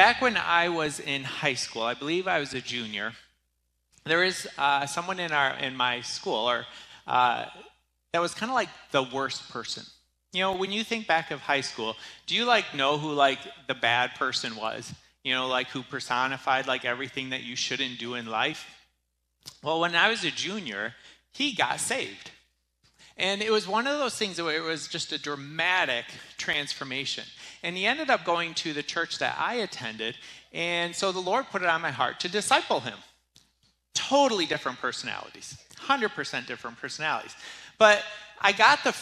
back when I was in high school, I believe I was a junior, there is uh, someone in, our, in my school or, uh, that was kind of like the worst person. You know, when you think back of high school, do you like know who like the bad person was? You know, like who personified like everything that you shouldn't do in life? Well, when I was a junior, he got saved. And it was one of those things where it was just a dramatic transformation. And he ended up going to the church that I attended. And so the Lord put it on my heart to disciple him. Totally different personalities, 100% different personalities. But I got the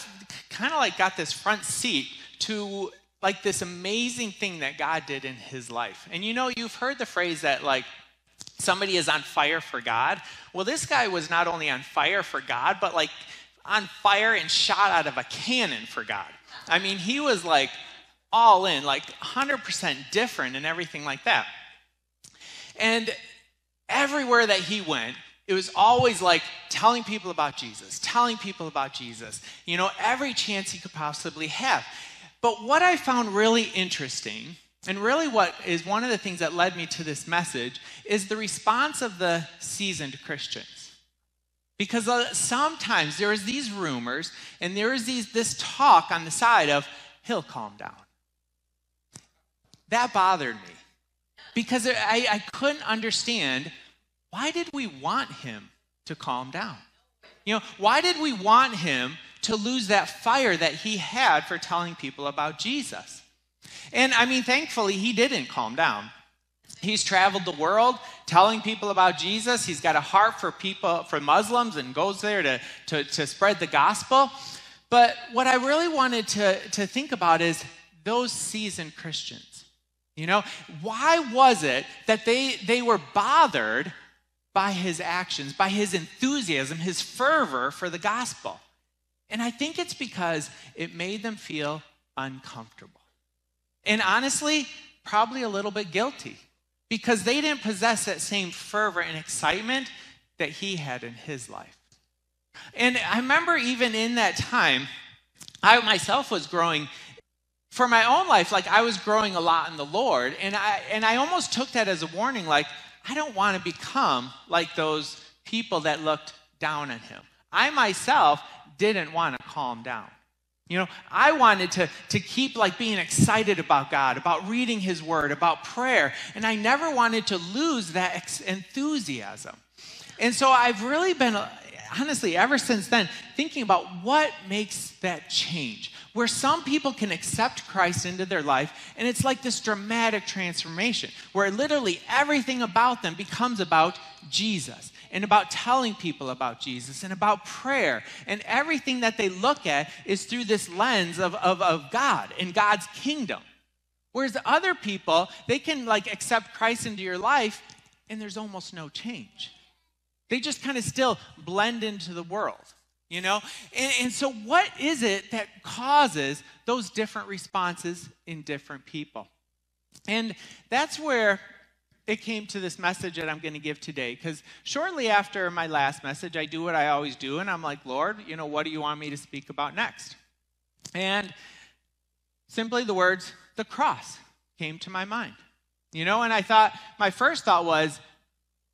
kind of like got this front seat to like this amazing thing that God did in his life. And you know, you've heard the phrase that like somebody is on fire for God. Well, this guy was not only on fire for God, but like on fire and shot out of a cannon for God. I mean, he was like all in, like 100% different and everything like that. And everywhere that he went, it was always like telling people about Jesus, telling people about Jesus, you know, every chance he could possibly have. But what I found really interesting, and really what is one of the things that led me to this message, is the response of the seasoned Christians. Because uh, sometimes there is these rumors and there is these, this talk on the side of, he'll calm down. That bothered me because I, I couldn't understand why did we want him to calm down? You know, why did we want him to lose that fire that he had for telling people about Jesus? And I mean, thankfully, he didn't calm down. He's traveled the world telling people about Jesus. He's got a heart for people, for Muslims, and goes there to, to, to spread the gospel. But what I really wanted to, to think about is those seasoned Christians. You know, why was it that they, they were bothered by his actions, by his enthusiasm, his fervor for the gospel? And I think it's because it made them feel uncomfortable. And honestly, probably a little bit guilty because they didn't possess that same fervor and excitement that he had in his life. And I remember even in that time, I myself was growing for my own life, like I was growing a lot in the Lord, and I and I almost took that as a warning, like I don't want to become like those people that looked down on him. I myself didn't want to calm down. You know, I wanted to, to keep like being excited about God, about reading His Word, about prayer, and I never wanted to lose that ex- enthusiasm. And so I've really been, honestly, ever since then, thinking about what makes that change. Where some people can accept Christ into their life, and it's like this dramatic transformation where literally everything about them becomes about Jesus and about telling people about Jesus and about prayer. And everything that they look at is through this lens of, of, of God and God's kingdom. Whereas other people, they can like accept Christ into your life and there's almost no change. They just kind of still blend into the world, you know? And, and so, what is it that causes those different responses in different people? And that's where it came to this message that I'm going to give today. Because shortly after my last message, I do what I always do, and I'm like, Lord, you know, what do you want me to speak about next? And simply the words, the cross, came to my mind. You know, and I thought, my first thought was,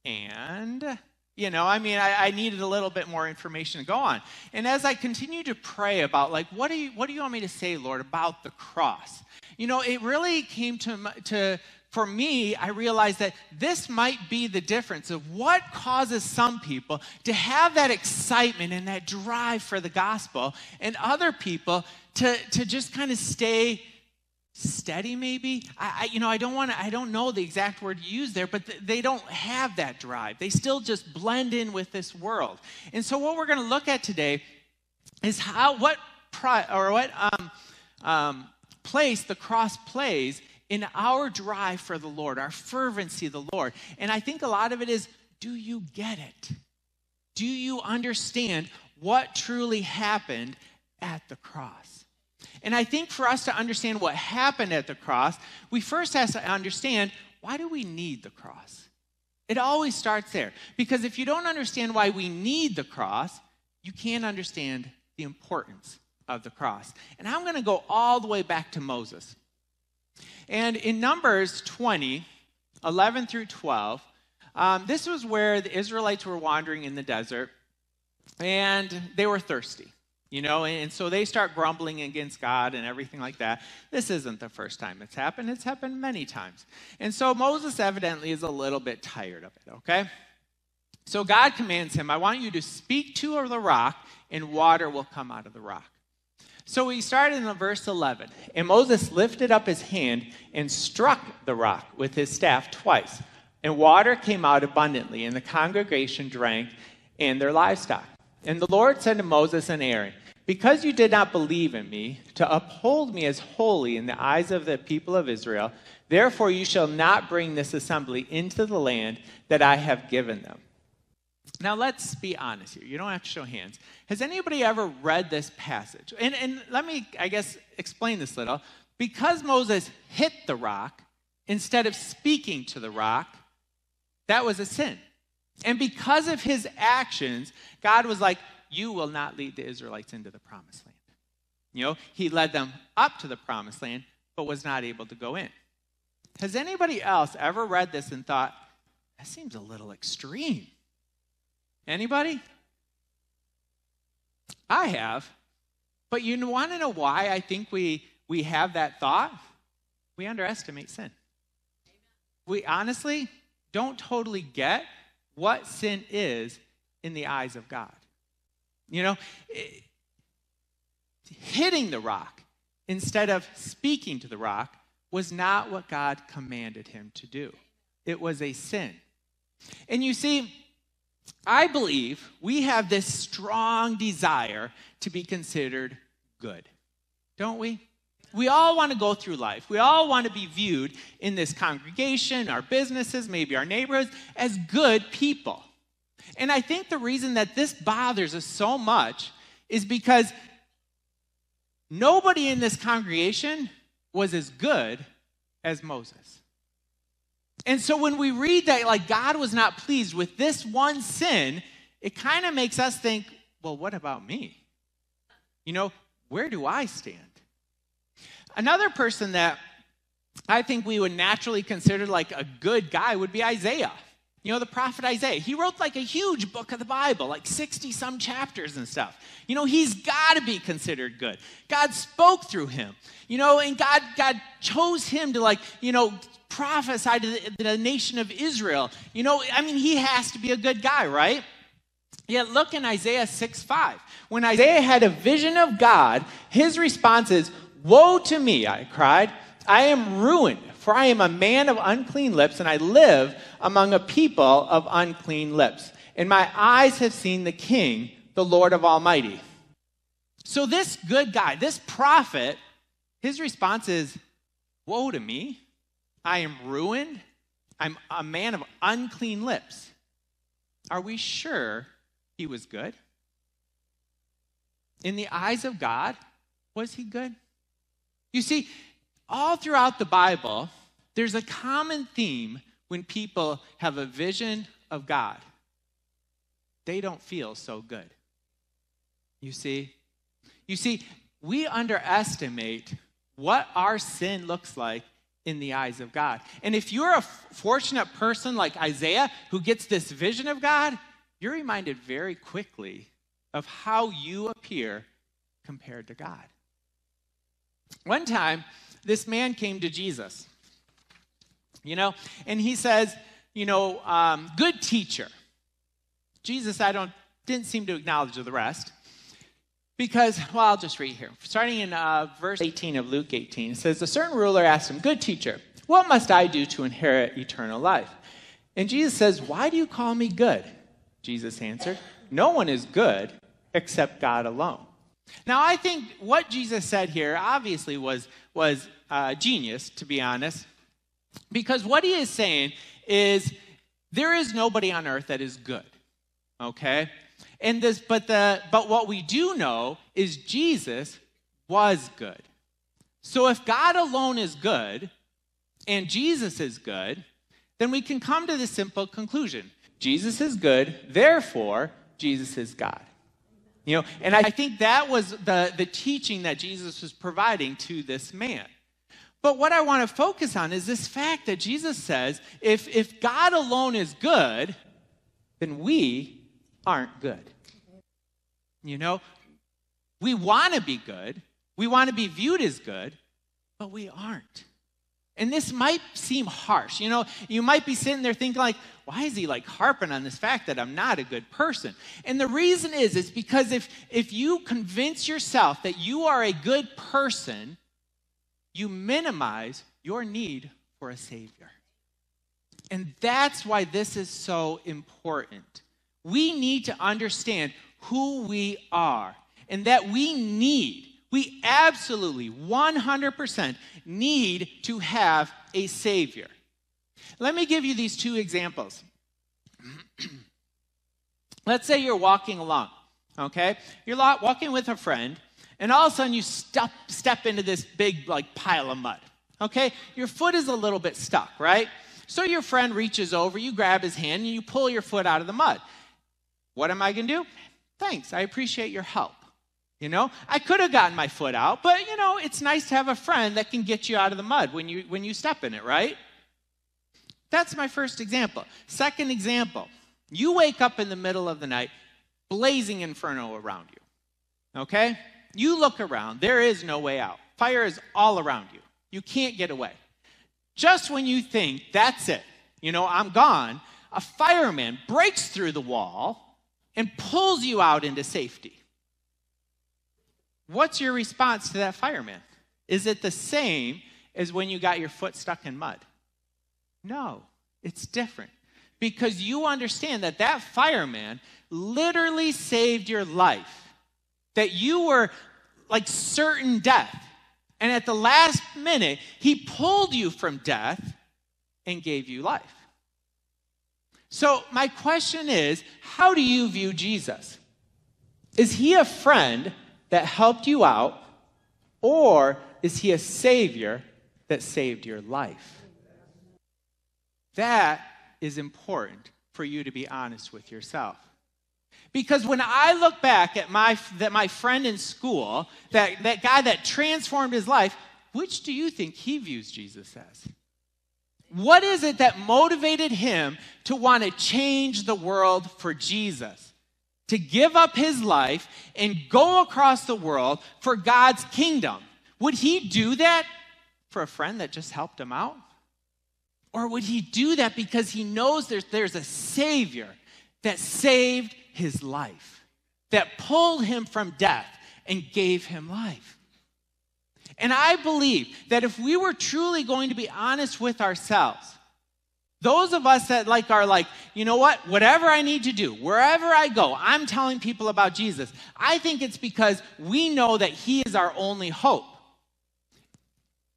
and you know, I mean, I, I, needed a little bit more information to go on. And as I continued to pray about, like, what do you, what do you want me to say, Lord, about the cross? You know, it really came to, to for me, I realized that this might be the difference of what causes some people to have that excitement and that drive for the gospel, and other people to, to just kind of stay steady maybe I, I, you know i don't want to i don't know the exact word to use there but th- they don't have that drive they still just blend in with this world and so what we're going to look at today is how what pri- or what um, um, place the cross plays in our drive for the Lord, our fervency of the Lord. And I think a lot of it is do you get it? Do you understand what truly happened at the cross? And I think for us to understand what happened at the cross, we first have to understand why do we need the cross? It always starts there. Because if you don't understand why we need the cross, you can't understand the importance of the cross. And I'm going to go all the way back to Moses. And in Numbers 20, 11 through 12, um, this was where the Israelites were wandering in the desert and they were thirsty. You know, and so they start grumbling against God and everything like that. This isn't the first time it's happened, it's happened many times. And so Moses evidently is a little bit tired of it, okay? So God commands him, I want you to speak to the rock, and water will come out of the rock. So we started in verse 11. And Moses lifted up his hand and struck the rock with his staff twice. And water came out abundantly, and the congregation drank and their livestock. And the Lord said to Moses and Aaron, Because you did not believe in me, to uphold me as holy in the eyes of the people of Israel, therefore you shall not bring this assembly into the land that I have given them. Now, let's be honest here. You don't have to show hands. Has anybody ever read this passage? And, and let me, I guess, explain this a little. Because Moses hit the rock instead of speaking to the rock, that was a sin. And because of his actions, God was like, You will not lead the Israelites into the promised land. You know, he led them up to the promised land, but was not able to go in. Has anybody else ever read this and thought, That seems a little extreme? Anybody? I have. But you want to know why I think we, we have that thought? We underestimate sin. We honestly don't totally get what sin is in the eyes of God. You know, it, hitting the rock instead of speaking to the rock was not what God commanded him to do. It was a sin. And you see, I believe we have this strong desire to be considered good, don't we? We all want to go through life. We all want to be viewed in this congregation, our businesses, maybe our neighborhoods, as good people. And I think the reason that this bothers us so much is because nobody in this congregation was as good as Moses. And so when we read that, like, God was not pleased with this one sin, it kind of makes us think, well, what about me? You know, where do I stand? Another person that I think we would naturally consider like a good guy would be Isaiah. You know, the prophet Isaiah. He wrote like a huge book of the Bible, like 60 some chapters and stuff. You know, he's got to be considered good. God spoke through him. You know, and God God chose him to like, you know, prophesy to the, the nation of Israel. You know, I mean, he has to be a good guy, right? Yet look in Isaiah 6 5. When Isaiah had a vision of God, his response is, Woe to me, I cried. I am ruined, for I am a man of unclean lips, and I live among a people of unclean lips. And my eyes have seen the King, the Lord of Almighty. So, this good guy, this prophet, his response is, Woe to me. I am ruined. I'm a man of unclean lips. Are we sure he was good? In the eyes of God, was he good? You see, all throughout the Bible, there's a common theme when people have a vision of God. They don't feel so good. You see? You see, we underestimate what our sin looks like in the eyes of God. And if you're a fortunate person like Isaiah who gets this vision of God, you're reminded very quickly of how you appear compared to God. One time, this man came to Jesus, you know, and he says, you know, um, good teacher. Jesus, I don't, didn't seem to acknowledge the rest. Because, well, I'll just read here. Starting in uh, verse 18 of Luke 18, it says, A certain ruler asked him, Good teacher, what must I do to inherit eternal life? And Jesus says, Why do you call me good? Jesus answered, No one is good except God alone. Now, I think what Jesus said here obviously was, was uh, genius, to be honest, because what he is saying is there is nobody on earth that is good, okay? And this, but the but what we do know is Jesus was good. So if God alone is good and Jesus is good, then we can come to the simple conclusion. Jesus is good, therefore Jesus is God. You know, and I think that was the, the teaching that Jesus was providing to this man. But what I want to focus on is this fact that Jesus says if, if God alone is good, then we aren't good. You know, we want to be good, we want to be viewed as good, but we aren't. And this might seem harsh. You know, you might be sitting there thinking like, why is he like harping on this fact that I'm not a good person? And the reason is is because if if you convince yourself that you are a good person, you minimize your need for a Savior. And that's why this is so important. We need to understand who we are and that we need, we absolutely 100% need to have a Savior. Let me give you these two examples. Let's say you're walking along, okay? You're walking with a friend, and all of a sudden you step, step into this big like pile of mud. Okay? Your foot is a little bit stuck, right? So your friend reaches over, you grab his hand, and you pull your foot out of the mud. What am I going to do? Thanks, I appreciate your help. You know, I could have gotten my foot out, but you know, it's nice to have a friend that can get you out of the mud when you when you step in it, right? That's my first example. Second example, you wake up in the middle of the night, blazing inferno around you. Okay? You look around, there is no way out. Fire is all around you. You can't get away. Just when you think that's it, you know, I'm gone, a fireman breaks through the wall and pulls you out into safety. What's your response to that fireman? Is it the same as when you got your foot stuck in mud? No, it's different. Because you understand that that fireman literally saved your life that you were like certain death. And at the last minute, he pulled you from death and gave you life. So, my question is how do you view Jesus? Is he a friend that helped you out, or is he a savior that saved your life? That is important for you to be honest with yourself. Because when I look back at my, that my friend in school, that, that guy that transformed his life, which do you think he views Jesus as? What is it that motivated him to want to change the world for Jesus? To give up his life and go across the world for God's kingdom. Would he do that for a friend that just helped him out? Or would he do that because he knows there's, there's a Savior that saved his life, that pulled him from death and gave him life. And I believe that if we were truly going to be honest with ourselves, those of us that like are like, you know what, whatever I need to do, wherever I go, I'm telling people about Jesus. I think it's because we know that he is our only hope.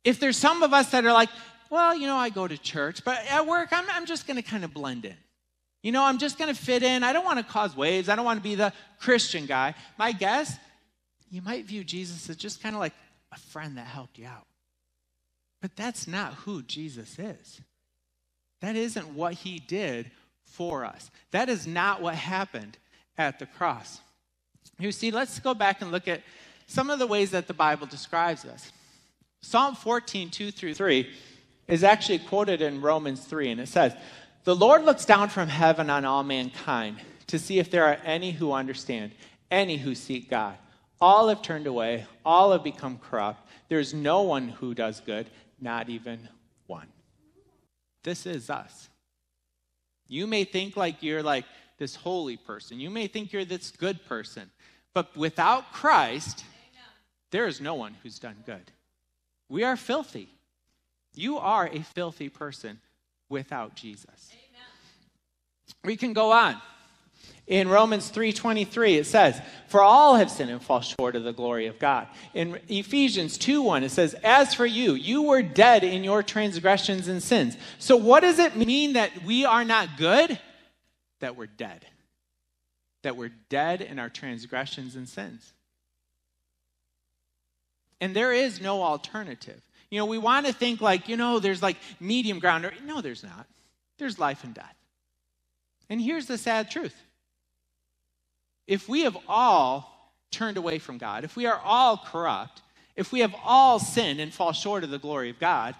If there's some of us that are like, well, you know, I go to church, but at work, I'm, I'm just going to kind of blend in. You know, I'm just going to fit in. I don't want to cause waves. I don't want to be the Christian guy. My guess, you might view Jesus as just kind of like a friend that helped you out. But that's not who Jesus is. That isn't what he did for us. That is not what happened at the cross. You see, let's go back and look at some of the ways that the Bible describes us. Psalm 14, 2 through 3, is actually quoted in Romans 3, and it says, the Lord looks down from heaven on all mankind to see if there are any who understand, any who seek God. All have turned away, all have become corrupt. There's no one who does good, not even one. This is us. You may think like you're like this holy person. You may think you're this good person. But without Christ, there is no one who's done good. We are filthy. You are a filthy person without Jesus. Amen. We can go on. In Romans 3:23 it says, "For all have sinned and fall short of the glory of God." In Ephesians 2:1 it says, "As for you, you were dead in your transgressions and sins." So what does it mean that we are not good? That we're dead. That we're dead in our transgressions and sins. And there is no alternative. You know, we want to think like, you know, there's like medium ground. Or, No, there's not. There's life and death. And here's the sad truth if we have all turned away from God, if we are all corrupt, If we have all sinned and fall short of the glory of God,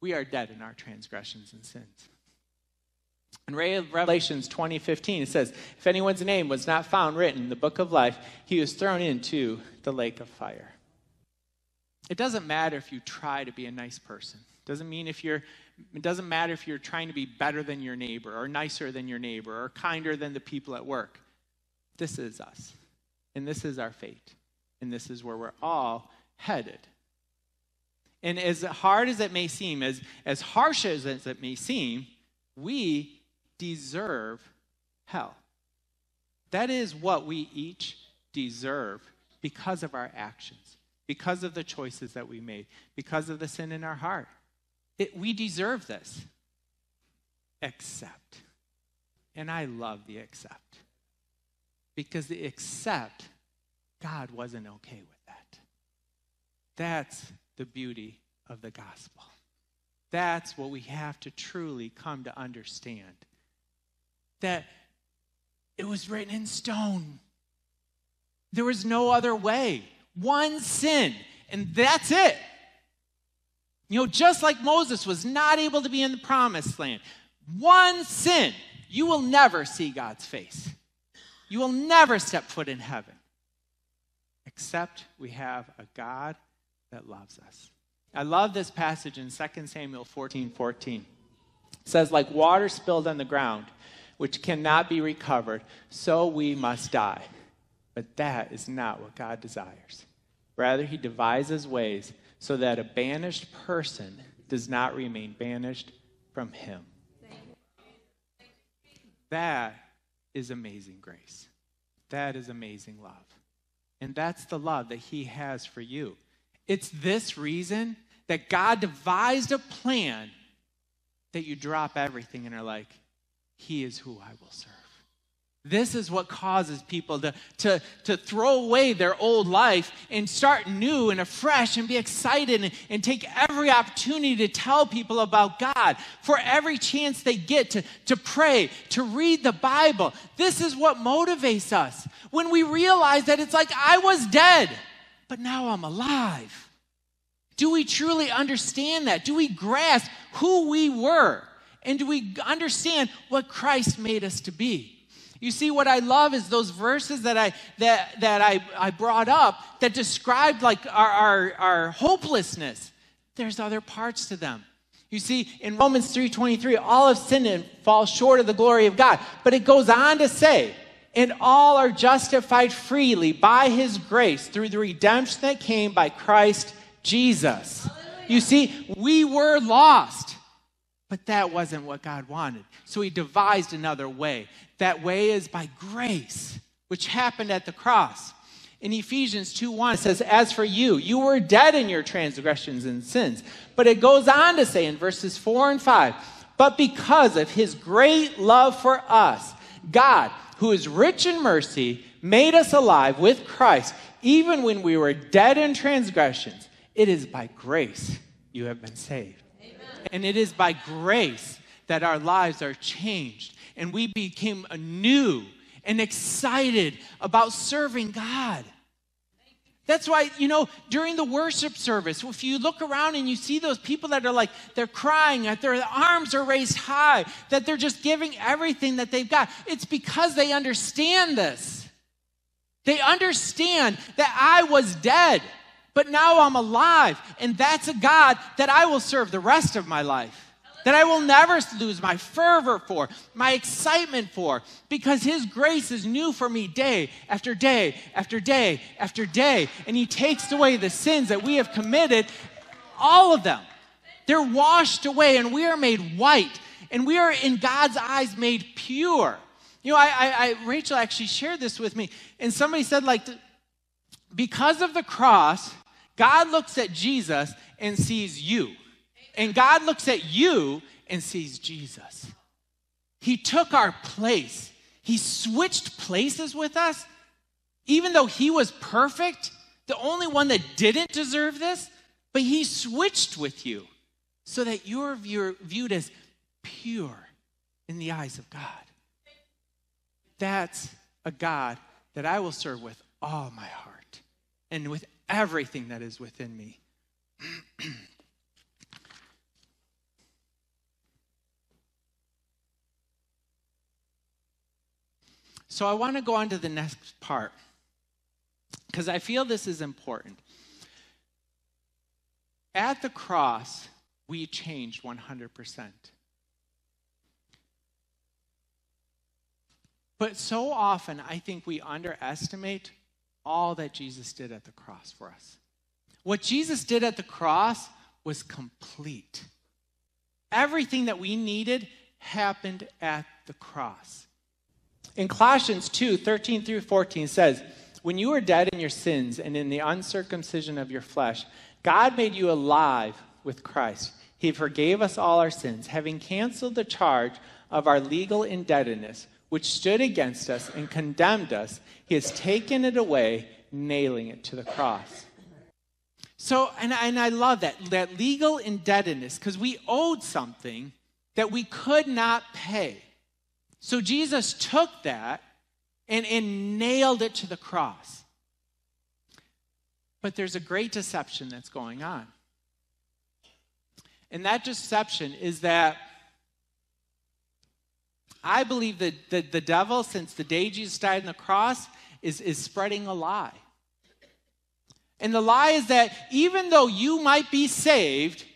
we are dead in our transgressions and sins. In Revelations 20:15 it says, "If anyone's name was not found written in the book of life, he was thrown into the lake of fire." It doesn't matter if you try to be a nice person. It doesn't mean if you're it doesn't matter if you're trying to be better than your neighbor or nicer than your neighbor or kinder than the people at work. This is us. And this is our fate. And this is where we're all headed. And as hard as it may seem, as, as harsh as it may seem, we deserve hell. That is what we each deserve because of our actions, because of the choices that we made, because of the sin in our heart. It, we deserve this. Except. And I love the except. Because the except, God wasn't okay with that. That's the beauty of the gospel. That's what we have to truly come to understand. That it was written in stone. There was no other way. One sin, and that's it. You know, just like Moses was not able to be in the promised land, one sin, you will never see God's face. You will never step foot in heaven, except we have a God that loves us. I love this passage in 2 Samuel 14 14. It says, Like water spilled on the ground, which cannot be recovered, so we must die. But that is not what God desires. Rather, he devises ways so that a banished person does not remain banished from him. That is amazing grace. That is amazing love. And that's the love that he has for you. It's this reason that God devised a plan that you drop everything and are like, He is who I will serve. This is what causes people to, to, to throw away their old life and start new and afresh and be excited and, and take every opportunity to tell people about God for every chance they get to, to pray, to read the Bible. This is what motivates us when we realize that it's like I was dead, but now I'm alive. Do we truly understand that? Do we grasp who we were? And do we understand what Christ made us to be? You see, what I love is those verses that I that that I, I brought up that described like our, our, our hopelessness. There's other parts to them. You see, in Romans 3:23, all have sinned and fall short of the glory of God. But it goes on to say, and all are justified freely by his grace through the redemption that came by Christ Jesus. You see, we were lost, but that wasn't what God wanted. So he devised another way. That way is by grace, which happened at the cross. In Ephesians 2 1, it says, As for you, you were dead in your transgressions and sins. But it goes on to say in verses 4 and 5, But because of his great love for us, God, who is rich in mercy, made us alive with Christ, even when we were dead in transgressions. It is by grace you have been saved. Amen. And it is by grace that our lives are changed and we became anew and excited about serving God. That's why, you know, during the worship service, if you look around and you see those people that are like, they're crying, that their arms are raised high, that they're just giving everything that they've got, it's because they understand this. They understand that I was dead but now I'm alive. And that's a God that I will serve the rest of my life. That I will never lose my fervor for, my excitement for, because His grace is new for me day after day after day after day. And He takes away the sins that we have committed, all of them. They're washed away, and we are made white, and we are in God's eyes made pure. You know, I, I, I Rachel actually shared this with me, and somebody said, like, because of the cross, God looks at Jesus and sees you. And God looks at you and sees Jesus. He took our place. He switched places with us. Even though he was perfect, the only one that didn't deserve this, but he switched with you so that you're viewed as pure in the eyes of God. That's a God that I will serve with all my heart and with everything that is within me. so I want to go on to the next part because I feel this is important. At the cross, we changed 100%. But so often, I think we underestimate all that Jesus did at the cross for us. What Jesus did at the cross was complete. Everything that we needed happened at the cross. In Colossians 2 13 through 14 says, When you were dead in your sins and in the uncircumcision of your flesh, God made you alive with Christ. He forgave us all our sins, having canceled the charge of our legal indebtedness, which stood against us and condemned us. He has taken it away, nailing it to the cross. So, and, and I love that, that legal indebtedness, because we owed something that we could not pay. So Jesus took that and, and nailed it to the cross. But there's a great deception that's going on. And that deception is that I believe that the, the devil, since the day Jesus died on the cross, is, is spreading a lie. And the lie is that even though you might be saved,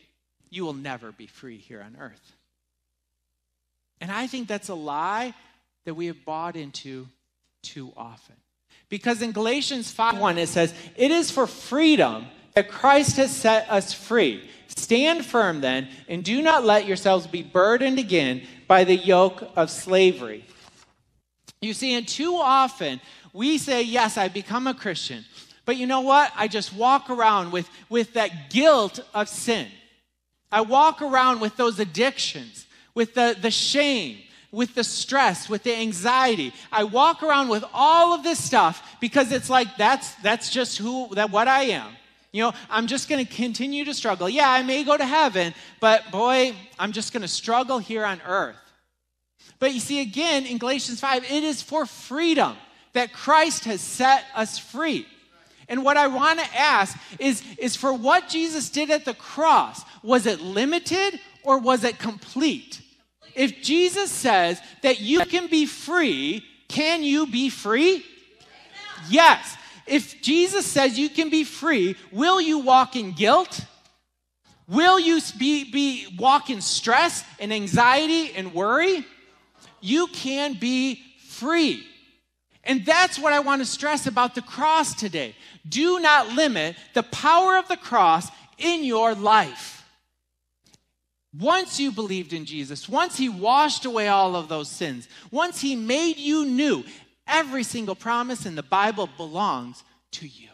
you will never be free here on earth. And I think that's a lie that we have bought into too often. Because in Galatians 5:1 it says, "It is for freedom that Christ has set us free. Stand firm then, and do not let yourselves be burdened again by the yoke of slavery." You see, and too often we say, "Yes, I become a Christian." But you know what? I just walk around with, with that guilt of sin. I walk around with those addictions, with the, the shame, with the stress, with the anxiety. I walk around with all of this stuff because it's like that's that's just who that what I am. You know, I'm just going to continue to struggle. Yeah, I may go to heaven, but boy, I'm just going to struggle here on earth. But you see again in Galatians 5, it is for freedom that Christ has set us free. And what I want to ask is, is for what Jesus did at the cross, was it limited or was it complete? If Jesus says that you can be free, can you be free? Yes. If Jesus says you can be free, will you walk in guilt? Will you be, be walk in stress and anxiety and worry? You can be free. And that's what I want to stress about the cross today. Do not limit the power of the cross in your life. Once you believed in Jesus, once He washed away all of those sins, once He made you new, every single promise in the Bible belongs to you.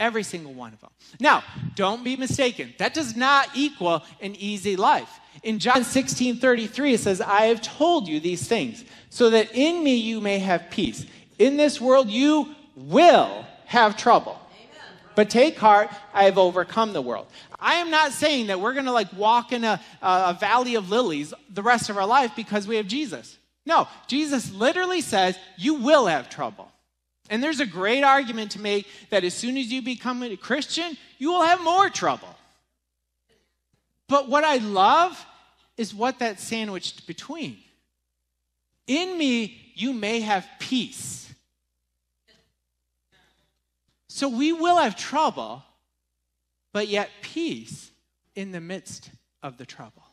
Every single one of them. Now, don't be mistaken. That does not equal an easy life. In John 16 33, it says, I have told you these things, so that in me you may have peace. In this world you will have trouble. But take heart, I have overcome the world. I am not saying that we're going to like walk in a, a valley of lilies the rest of our life because we have Jesus. No, Jesus literally says you will have trouble. And there's a great argument to make that as soon as you become a Christian, you will have more trouble. But what I love is what that sandwiched between. In me, you may have peace so we will have trouble, but yet peace in the midst of the trouble.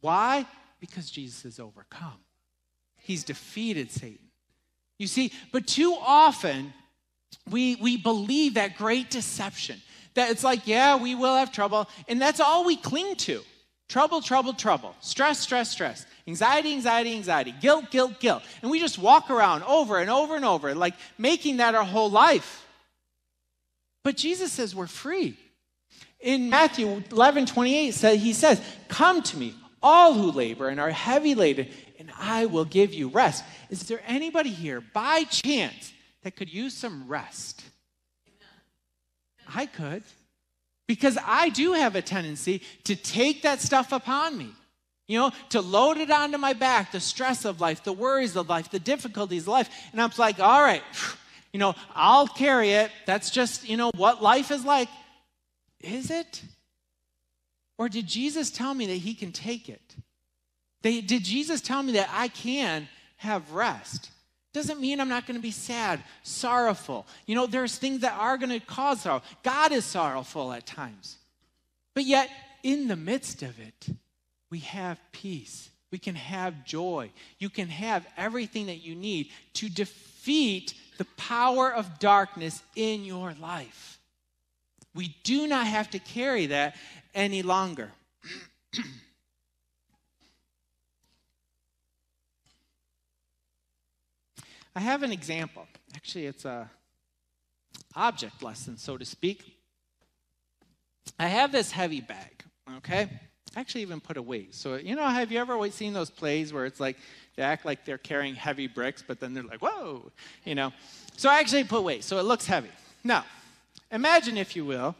Why? Because Jesus has overcome, He's defeated Satan. You see, but too often we, we believe that great deception that it's like, yeah, we will have trouble, and that's all we cling to. Trouble, trouble, trouble. Stress, stress, stress. Anxiety, anxiety, anxiety. Guilt, guilt, guilt. And we just walk around over and over and over, like making that our whole life. But Jesus says we're free. In Matthew 11 28, he says, Come to me, all who labor and are heavy laden, and I will give you rest. Is there anybody here by chance that could use some rest? I could. Because I do have a tendency to take that stuff upon me. You know, to load it onto my back, the stress of life, the worries of life, the difficulties of life. And I'm like, all right, You know, I'll carry it. That's just, you know, what life is like. Is it? Or did Jesus tell me that he can take it? They, did Jesus tell me that I can have rest? Doesn't mean I'm not going to be sad, sorrowful. You know, there's things that are going to cause sorrow. God is sorrowful at times. But yet, in the midst of it, we have peace. We can have joy. You can have everything that you need to defeat the power of darkness in your life. We do not have to carry that any longer. I have an example. Actually, it's a object lesson, so to speak. I have this heavy bag, okay? I actually even put a weight. So, you know, have you ever seen those plays where it's like they act like they're carrying heavy bricks, but then they're like, whoa, you know? So I actually put weight, so it looks heavy. Now, imagine, if you will,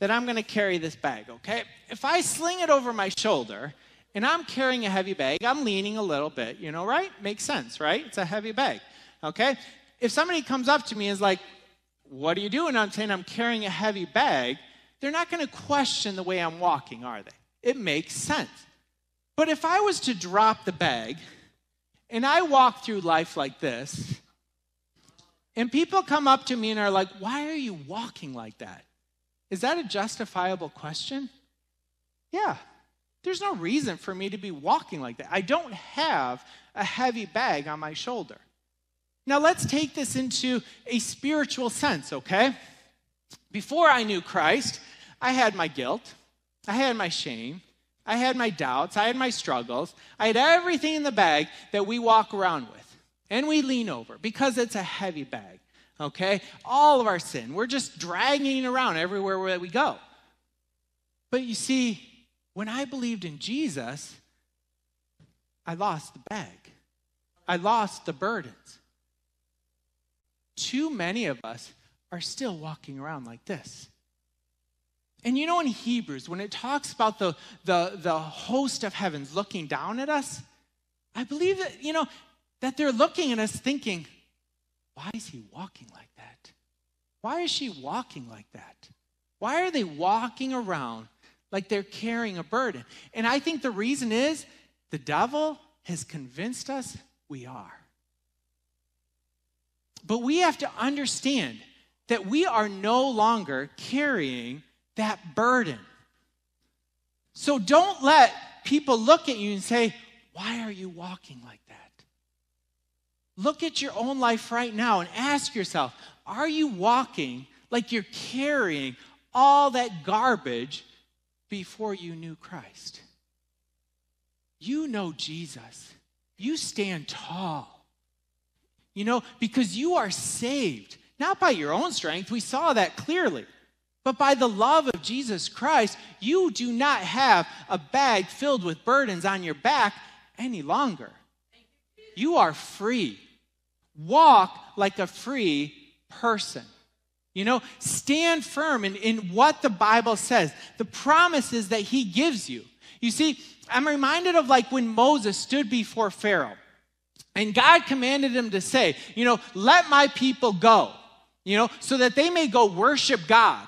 that I'm going to carry this bag, okay? If I sling it over my shoulder and I'm carrying a heavy bag, I'm leaning a little bit, you know, right? Makes sense, right? It's a heavy bag, okay? If somebody comes up to me and is like, what are you doing? I'm saying I'm carrying a heavy bag, they're not going to question the way I'm walking, are they? It makes sense. But if I was to drop the bag and I walk through life like this, and people come up to me and are like, why are you walking like that? Is that a justifiable question? Yeah. There's no reason for me to be walking like that. I don't have a heavy bag on my shoulder. Now, let's take this into a spiritual sense, okay? Before I knew Christ, I had my guilt, I had my shame, I had my doubts, I had my struggles, I had everything in the bag that we walk around with and we lean over because it's a heavy bag okay? All of our sin. We're just dragging it around everywhere we go. But you see, when I believed in Jesus, I lost the bag, I lost the burdens. Too many of us are still walking around like this. And you know, in Hebrews, when it talks about the, the, the host of heavens looking down at us, I believe that, you know, that they're looking at us thinking, why is he walking like that? Why is she walking like that? Why are they walking around like they're carrying a burden? And I think the reason is the devil has convinced us we are. But we have to understand that we are no longer carrying that burden. So don't let people look at you and say, Why are you walking like that? Look at your own life right now and ask yourself are you walking like you're carrying all that garbage before you knew Christ? You know Jesus. You stand tall. You know, because you are saved, not by your own strength. We saw that clearly. But by the love of Jesus Christ, you do not have a bag filled with burdens on your back any longer. You are free. Walk like a free person. You know, stand firm in, in what the Bible says, the promises that He gives you. You see, I'm reminded of like when Moses stood before Pharaoh and God commanded him to say, you know, let my people go, you know, so that they may go worship God.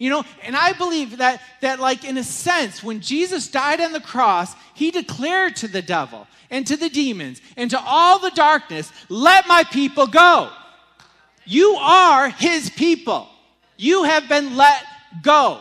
You know, and I believe that that like in a sense when Jesus died on the cross, he declared to the devil and to the demons and to all the darkness, "Let my people go." You are his people. You have been let go.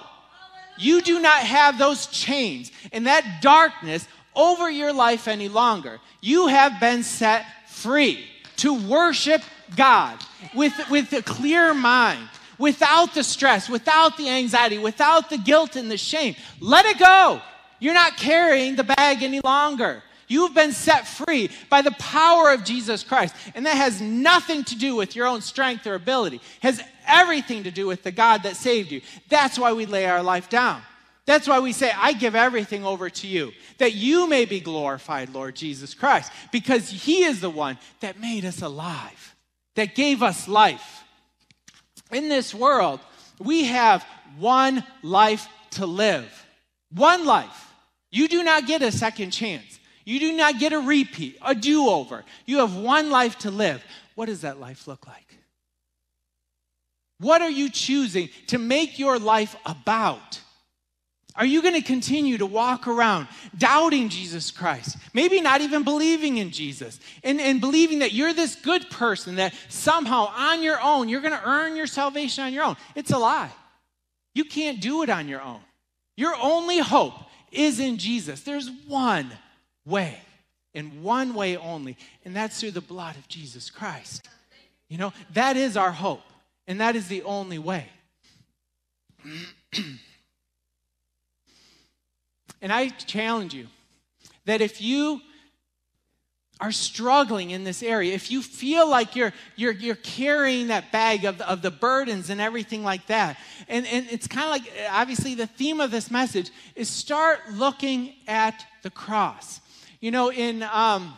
You do not have those chains and that darkness over your life any longer. You have been set free to worship God with, with a clear mind without the stress, without the anxiety, without the guilt and the shame. Let it go. You're not carrying the bag any longer. You've been set free by the power of Jesus Christ. And that has nothing to do with your own strength or ability. It has everything to do with the God that saved you. That's why we lay our life down. That's why we say, I give everything over to you, that you may be glorified, Lord Jesus Christ, because He is the one that made us alive, that gave us life in this world, we have one life to live. One life. You do not get a second chance. You do not get a repeat, a do over. You have one life to live. What does that life look like? What are you choosing to make your life about? Are you going to continue to walk around doubting Jesus Christ? Maybe not even believing in Jesus and, and believing that you're this good person, that somehow on your own you're going to earn your salvation on your own. It's a lie. You can't do it on your own. Your only hope is in Jesus. There's one way, and one way only, and that's through the blood of Jesus Christ. You know, that is our hope, and that is the only way. And I challenge you that if you are struggling in this area, if you feel like you're, you're, you're carrying that bag of, of the burdens and everything like that, and, and it's kind of like obviously the theme of this message is start looking at the cross. You know, in um,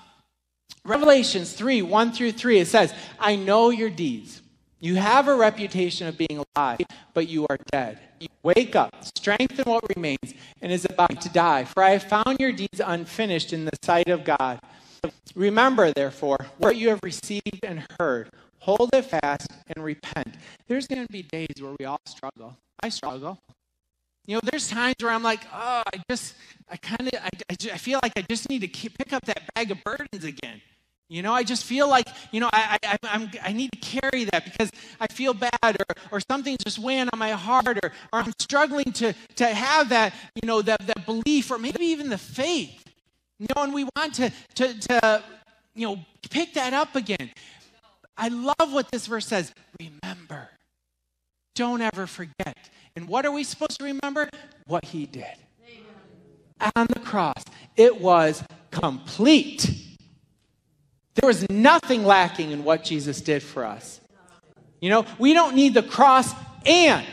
Revelations 3 1 through 3, it says, I know your deeds. You have a reputation of being alive, but you are dead. Wake up, strengthen what remains, and is about to die. For I have found your deeds unfinished in the sight of God. Remember, therefore, what you have received and heard. Hold it fast and repent. There's going to be days where we all struggle. I struggle. You know, there's times where I'm like, oh, I just, I kind of, I, I, I, feel like I just need to keep, pick up that bag of burdens again. You know, I just feel like, you know, I, I, I'm, I need to carry that because I feel bad or, or something's just weighing on my heart or, or I'm struggling to, to have that, you know, that, that belief or maybe even the faith. You know, and we want to, to, to, you know, pick that up again. I love what this verse says. Remember. Don't ever forget. And what are we supposed to remember? What he did. On the cross. It was complete. There was nothing lacking in what Jesus did for us. You know, we don't need the cross and.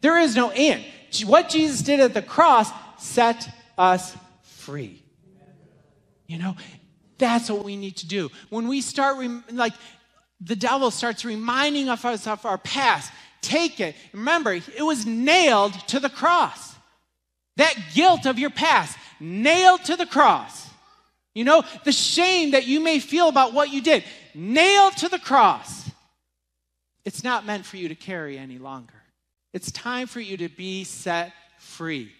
There is no and. What Jesus did at the cross set us free. You know, that's what we need to do. When we start, rem- like, the devil starts reminding us of our past, take it. Remember, it was nailed to the cross. That guilt of your past, nailed to the cross. You know, the shame that you may feel about what you did, nailed to the cross. It's not meant for you to carry any longer. It's time for you to be set free,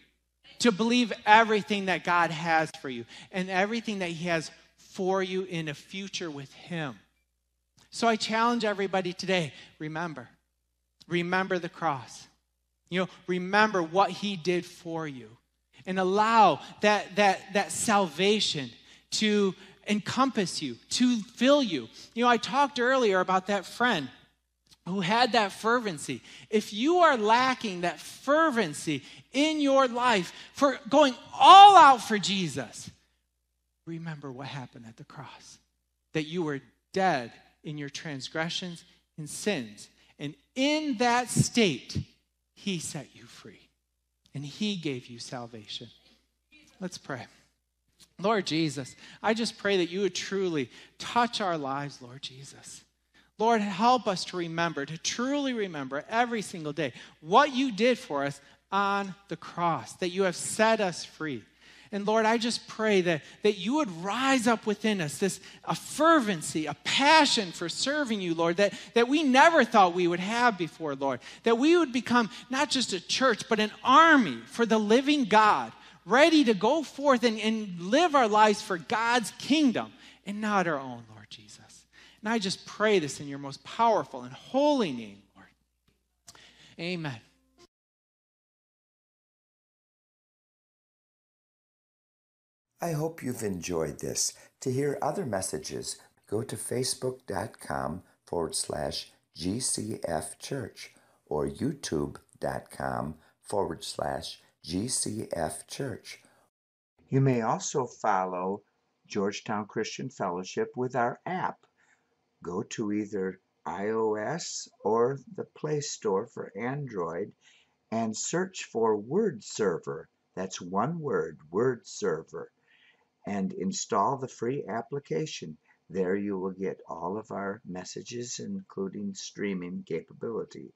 to believe everything that God has for you and everything that He has for you in a future with Him. So I challenge everybody today remember, remember the cross. You know, remember what He did for you and allow that, that, that salvation to encompass you, to fill you. You know, I talked earlier about that friend who had that fervency. If you are lacking that fervency in your life for going all out for Jesus, remember what happened at the cross that you were dead in your transgressions and sins. And in that state, He set you free and He gave you salvation. Let's pray. Lord Jesus, I just pray that you would truly touch our lives, Lord Jesus. Lord, help us to remember, to truly remember every single day what you did for us on the cross, that you have set us free. And Lord, I just pray that, that you would rise up within us this a fervency, a passion for serving you, Lord, that, that we never thought we would have before, Lord. That we would become not just a church, but an army for the living God ready to go forth and, and live our lives for God's kingdom and not our own, Lord Jesus. And I just pray this in your most powerful and holy name, Lord. Amen. I hope you've enjoyed this. To hear other messages, go to facebook.com forward slash GCF Church or youtube.com forward slash GCF Church. You may also follow Georgetown Christian Fellowship with our app. Go to either iOS or the Play Store for Android and search for Word Server. That's one word, Word Server, and install the free application. There you will get all of our messages, including streaming capability.